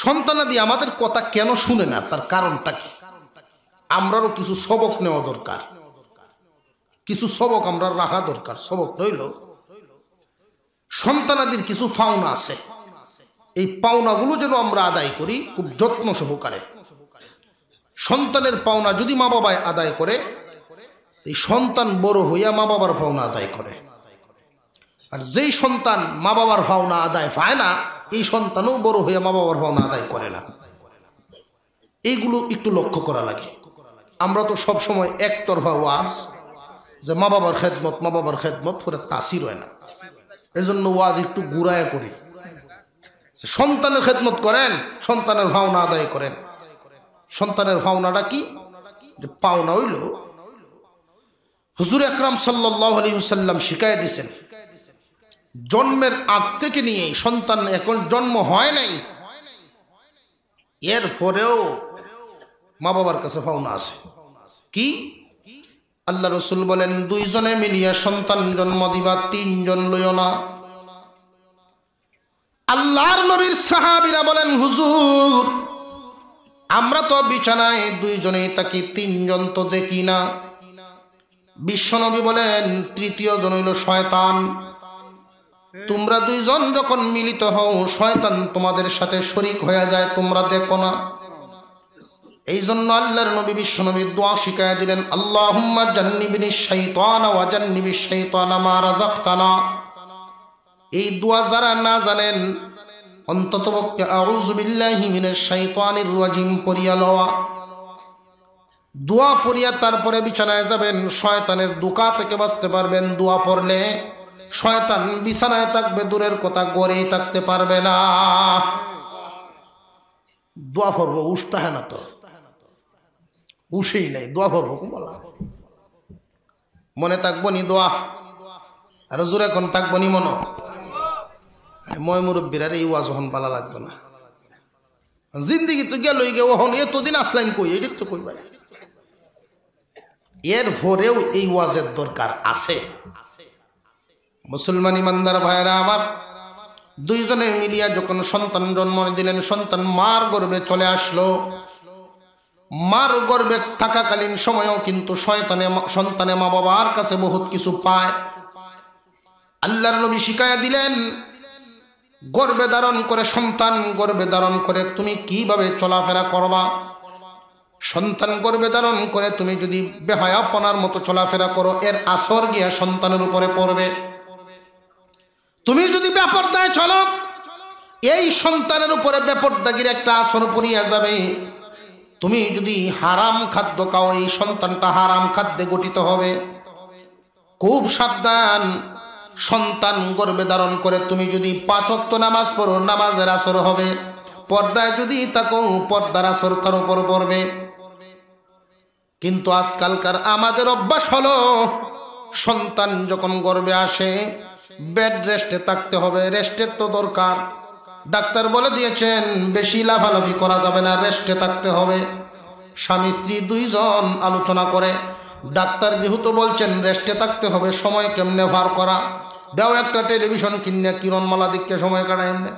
সন্তানাদি আমাদের কথা কেন শুনে না? তার কারণটা কি? আমরারও কিছু সবক নেওয়া দরকার। কিছু সবক আমরা রাখা দরকার। সবক রইল সন্তানাদির কিছু পাওনা আছে। এই পাওনাগুলো যেন আমরা আদায় করি খুব যত্ন সহকারে। সন্তানের পাওনা যদি মা বাবায় আদায় করে, এই সন্তান বড় হইয়া মা বাবার পাওনা আদায় করে। আর যেই সন্তান মা বাবার পাওনা আদায় পায় না এই সন্তানও বড় হয়ে মা বাবার পাওনা আদায় করে না। এইগুলো একটু লক্ষ্য করা লাগে। আমরা তো সব সময় একতরফা ওয়াজ যে মা বাবার খেদমত, মা বাবার খেদমত করে তাসির হয় না। এজন্য ওয়াজ একটু গুড়ায় করি। সন্তানের খেদমত করেন, সন্তানের ভাওনা আদায় করেন। সন্তানের ভাওনাটা কি? যে পাওনা হইল। হুজুর আকরাম সাল্লাহ আলী হুসাল্লাম দিছেন। জন্মের আগ থেকে নিয়ে সন্তান এখন জন্ম হয় নাই। এর পরেও মা বাবার কাছে পাওনা আছে। কি? আল্লাহ রসুল বলেন, দুইজনে মিলিয়া সন্তান জন্ম দিবা, তিনজন লইও না। আল্লাহর নবীর সাহাবিরা বলেন, হুজুর, আমরা তো বিছানায় দুইজনেই তাকি তিনজন তো দেখি না। বিশ্বনবী বলেন তৃতীয় জন হইল শয়তান। তোমরা দুইজন যখন মিলিত হও, শয়তান তোমাদের সাথে শরিক হয়ে যায়, তোমরা দেখো না। এই জন্য আল্লাহর নবী বিশ্বনবী দোয়া শিখায় দিলেন, আল্লাহুম্মা জান্নিবিনি শাইতানা ওয়া জান্নিবি শাইতানা মা রাযাকতানা এই দোয়া যারা না জানেন অন্তত পক্ষে আউযু বিল্লাহি মিনাশ শাইতানির রাজিম পড়িয়া লওয়া। দোয়া পড়িয়া তারপরে বিছানায় যাবেন, শয়তানের দুকা থেকে বাঁচতে পারবেন, দোয়া পড়লে। শয়তান বিছানায় থাকবে, দূরের কথা গড়েই থাকতে পারবে না। দোয়া পড়ব, উষ্টা হয় না তো? উঠেই নাই, দোয়া পড়ব বলা মনে থাকব নি দোয়া? আর জোরে এখন থাকব নি মনো? ময় মুরব্বীর এই ওয়াজ হন পালা লাগতো না। জিন্দিগি তো গেল গে ওহন, এতদিন আসলাম কই? এটি তো কই ভাই? এর ভরেও এই ওয়াজের দরকার আছে। মুসলমান ইমানদার ভাইরা আমার, দুইজনে মিলিয়া যখন সন্তান জন্ম দিলেন, সন্তান মার গর্বে চলে আসলো। মার গর্বে থাকাকালীন সময়েও কিন্তু শয়তানে সন্তানে মা বাবার কাছে বহুত কিছু পায়। আল্লাহর নবী শিখাইয়া দিলেন, গর্বে ধারণ করে, সন্তান গর্বে ধারণ করে, তুমি কীভাবে চলাফেরা করবা? সন্তান গর্বে ধারণ করে তুমি যদি বেহায়াপনার মতো চলাফেরা করো, এর আসর গিয়া সন্তানের উপরে পড়বে। তুমি যদি ব্যাপারদায় চলো, এই সন্তানের উপরে ব্যাপারদাগির একটা আসর পড়িয়া যাবে। তুমি যদি হারাম খাদ্য খাও, এই সন্তানটা হারাম খাদ্যে গঠিত হবে। খুব সাবধান, সন্তান গর্বে ধারণ করে তুমি যদি পাঁচক্ত নামাজ পড়ো, নামাজের আসর হবে। পর্দায় যদি তাকো পর্দার আসর তার উপর পড়বে। কিন্তু আজকালকার আমাদের অভ্যাস হলো, সন্তান যখন গর্বে আসে বেড রেস্টে থাকতে হবে, রেস্টের তো দরকার। ডাক্তার বলে দিয়েছেন, বেশি লাফালাফি করা যাবে না, রেস্টে থাকতে হবে। স্বামী স্ত্রী দুইজন আলোচনা করে, ডাক্তার যেহেতু বলছেন, রেস্টে থাকতে হবে, সময় কেমনে ভার করা? দাও একটা টেলিভিশন কিনে, কিরণমালা দিককে সময় কাটায় এমনি।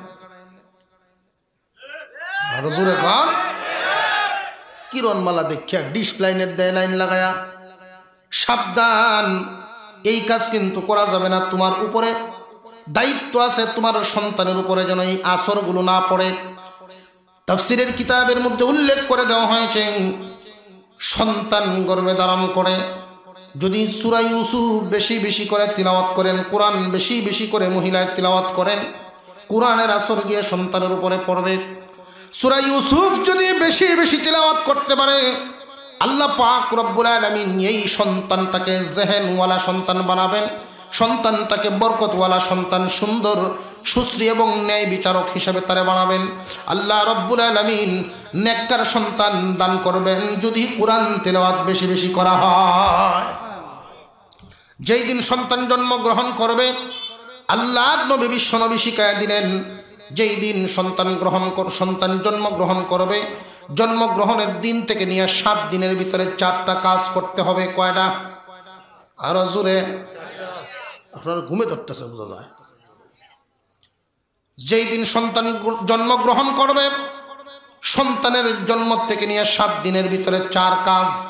জোরে কর কিরণমালা দেখিয়া ডিশ লাইনের দেয় লাইন লাগায়া। সাবধান। এই কাজ কিন্তু করা যাবে না। তোমার উপরে দায়িত্ব আছে, তোমার সন্তানের উপরে যেন এই আসরগুলো না পড়ে। তফসিরের কিতাবের মধ্যে উল্লেখ করে দেওয়া হয়েছে, সন্তান গর্বে ধারণ করে। যদি সুরা ইউসুফ বেশি বেশি করে তিলাওয়াত করেন, কোরআন বেশি বেশি করে মহিলায় তিলাওয়াত করেন, কোরআনের আসর গিয়ে সন্তানের উপরে পড়বে। সুরা ইউসুফ যদি বেশি বেশি তিলাওয়াত করতে পারে আল্লাহ পাক রব্বুল আলমিন এই সন্তানটাকে জেহেনওয়ালা সন্তান বানাবেন। সন্তানটাকে বরকতওয়ালা সন্তান, সুন্দর, সুশ্রী এবং ন্যায় বিচারক হিসাবে তারা বানাবেন। আল্লাহ রব্বুল আলমিন নেককার সন্তান দান করবেন যদি কোরআন তেলাওয়াত বেশি বেশি করা হয়। যেই দিন সন্তান জন্মগ্রহণ করবে আল্লাহ নবী বিশ্ব নবী শিকায় দিলেন, যেই দিন সন্তান গ্রহণ সন্তান জন্মগ্রহণ করবে জন্মগ্রহণের দিন থেকে নিয়ে সাত দিনের ভিতরে চারটা কাজ করতে হবে, কয়টা? আরও জোরে। আপনার ঘুমে ধরতেছে বোঝা যায়। যেই দিন সন্তান জন্মগ্রহণ করবে, সন্তানের জন্ম থেকে নিয়ে সাত দিনের ভিতরে চার কাজ।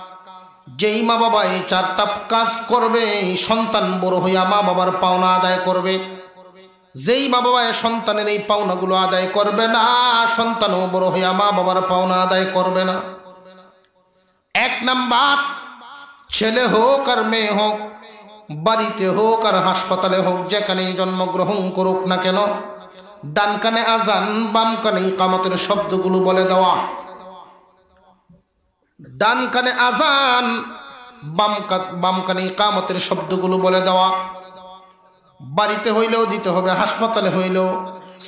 যেই মা বাবা এই চারটা কাজ করবে সন্তান বড় হইয়া মা বাবার পাওনা আদায় করবে। যেই মা বাবা সন্তানের এই পাওনাগুলো আদায় করবে না, সন্তানও বড় হইয়া মা বাবার পাওনা আদায় করবে না। এক নাম্বার, ছেলে হোক আর মেয়ে হোক, বাড়িতে হোক আর হাসপাতালে হোক, যেখানেই জন্মগ্রহণ করুক না কেন, ডান কানে আজান, বাম কানে কামতের শব্দগুলো বলে দেওয়া। ডান কানে আজান, বাম বাম কানে কামতের শব্দগুলো বলে দেওয়া। বাড়িতে হইলেও দিতে হবে, হাসপাতালে হইলেও,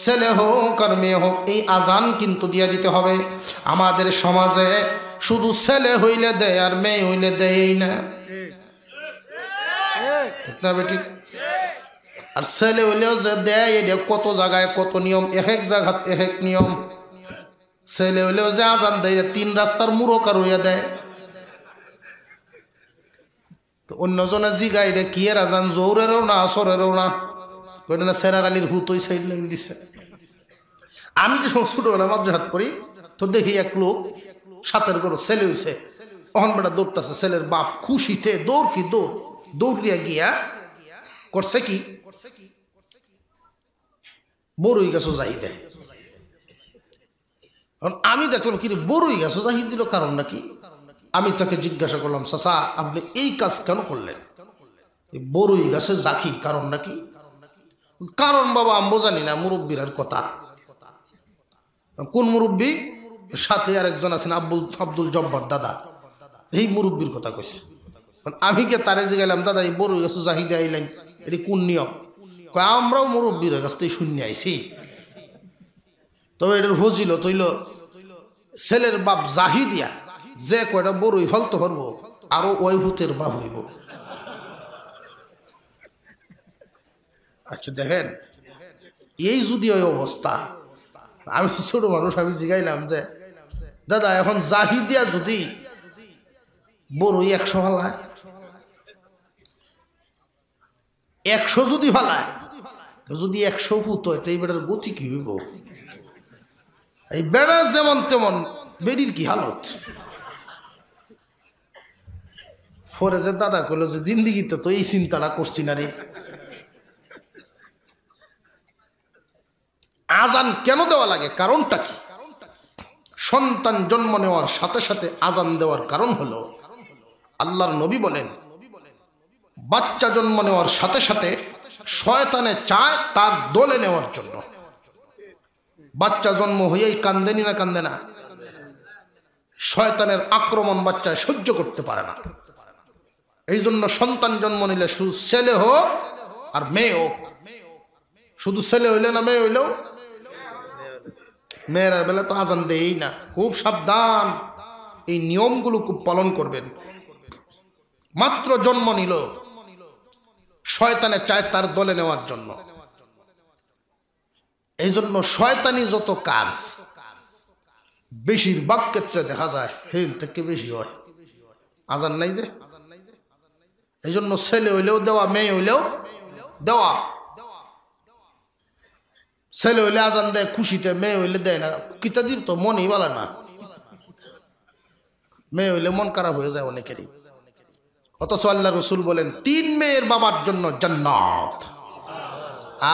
ছেলে হোক আর মেয়ে হোক, এই আজান কিন্তু দিয়ে দিতে হবে। আমাদের সমাজে শুধু ছেলে হইলে দেয় আর মেয়ে হইলে দেয় না। না বেটি? আর ছেলে হইলেও যে দেয়, এটা কত জায়গায় কত নিয়ম, এক এক জায়গাত এক এক নিয়ম। ছেলে হইলেও যে আজান দেয় তিন রাস্তার মুরকার হইয়া দেয়। তো অন্যজনে জিগা এটা কি এর আজান, জৌরেরও না, আসরেরও না। কইটা না সেরাগালির হুত ওই সাইড লাগিয়ে দিছে আমি যে ছোটবেলা মাদ্রাসাত করি তো দেখি এক লোক সাতের গরু ছেলে হইছে। অহন বেটা দৌড়তেছে, ছেলের বাপ খুশিতে দৌড় কি দৌড়? দৌড়িয়া গিয়া করছে কি? বড়ই গেছো জাহি দেয় আমি দেখলাম কি বড়ই গেছো জাহি দিল কারণ নাকি? আমি তাকে জিজ্ঞাসা করলাম, চাচা, আপনি এই কাজ কেন করলেন? বড়ই গাছে জাকি, কারণ নাকি? কারণ বাবা, আমি জানি না, মুরব্বীর কথা। কোন মুরব্বী? সাথে আর একজন আছেন আব্দুল আব্দুল জব্বার দাদা। এই মুরব্বীর কথা কইছে। আমি কে তারে যে গেলাম দাদা, এই বড় গাছ জাহিদা আইলেন এটি কোন নিয়ম? আমরাও মুরব্বীর কাছ থেকে শূন্য আইছি। তবে এটার হজিল তৈল ছেলের বাপ জাহিদিয়া যে কয়টা বড়ই ফলতে পারব, আরও ওই ভূতের বাপ হইব। আচ্ছা দেখেন, এই যদি ওই অবস্থা, আমি ছোট মানুষ, আমি জিগাইলাম যে, দাদা, এখন জাহিদিয়া যদি বড়ই একশো ফালায়, একশো যদি ফালায় যদি একশো ফুট হয়, তো এই বেটার গতি কি হইব? এই বেড়ার যেমন তেমন বেডির কি হালত? যে দাদা কইলো যে জিন্দিগিতে তো এই চিন্তাটা করছি না রে। আজান কেন দেওয়া লাগে? কারণটা কি? সন্তান জন্ম নেওয়ার সাথে সাথে আজান দেওয়ার কারণ হলো, আল্লাহর নবী বলেন, বাচ্চা জন্ম নেওয়ার সাথে সাথে শয়তানে চায় তার দোলে নেওয়ার জন্য। বাচ্চা জন্ম হয়েই কান্দেনি না কান্দে না? শয়তানের আক্রমণ বাচ্চায় সহ্য করতে পারে না। এই জন্য সন্তান জন্ম নিলে শুধু ছেলে হোক আর মেয়ে হোক। শুধু ছেলে হইলে না মেয়ে হইলেও? মেয়েরা বেলা তো আজান দেই না। খুব সাবধান। এই নিয়মগুলো খুব পালন করবেন। মাত্র জন্ম নিল। শয়তানে চায় তার দলে নেওয়ার জন্য। এই জন্য শয়তানি যত কাজ, বেশিরভাগ ক্ষেত্রে দেখা যায় হেন থেকে বেশি হয়। আজান নাই যে? এই জন্য ছেলে হইলেও দেওয়া, মেয়ে হইলেও দেওয়া। ছেলে হইলে আজান দেয়, খুশিতে, মেয়ে হইলে দেয় না। কিতা দিব তো? মনই বলে না। মেয়ে হইলে মন খারাপ হয়ে যায় অনেকেরই। অথচ আল্লাহ রসুল বলেন, তিন মেয়ের বাবার জন্য জান্নাত।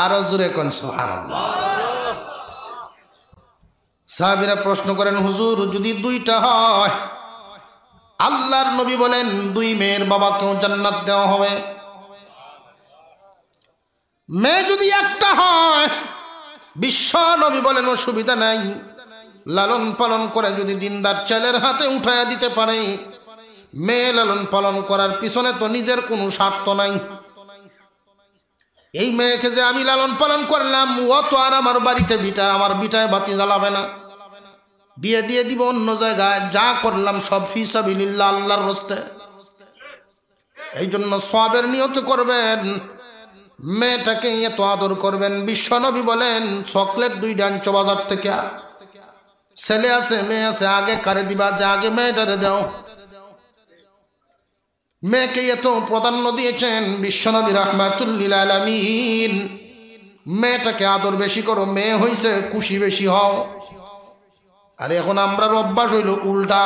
আর জুড়ে কোন সাহাবিরা প্রশ্ন করেন, হুজুর, যদি দুইটা হয় আল্লাহর নবী বলেন, দুই মেয়ের বাবাকেও জান্নাত দেওয়া হবে। মেয়ে যদি একটা হয়, বিশ্ব নবী বলেন, অসুবিধা নাই। লালন পালন করে যদি দিনদার ছেলের হাতে উঠাইয়া দিতে পারে, মেয়ে লালন পালন করার পিছনে তো নিজের কোনো স্বার্থ নাই। এই মেয়েকে যে আমি লালন পালন করলাম, ও তো আর আমার বাড়িতে বিটায় আমার বিটায় বাতি জ্বালাবে না। বিয়ে দিয়ে দিব অন্য জায়গায়, যা করলাম সব ফিসাবিল্লা আল্লাহর রস্তে। এই জন্য সবের নিয়ত করবেন, মেয়েটাকে এত আদর করবেন, বিশ্বনবী বলেন, চকলেট দুই ডাঞ্চ বাজার থেকে ছেলে আছে, মেয়ে আছে, আগে কারে দিবা, যে আগে মেয়েটারে দাও। মেয়েকে এত প্রাধান্য দিয়েছেন বিশ্বনবী রহমাতুল্লিল আলমিন। মেয়েটাকে আদর বেশি করো, মেয়ে হইছে, খুশি বেশি হও। আর এখন আমরা অভ্যাস হইল, উল্টা।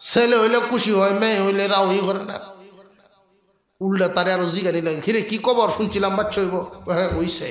ছেলে হইলে খুশি হয়, মেয়ে হইলে রাউই করে না। উল্টা তারে আরও জিগানি লাগে। কি খবর? শুনছিলাম বাচ্চা হইব। হ্যাঁ ওইছে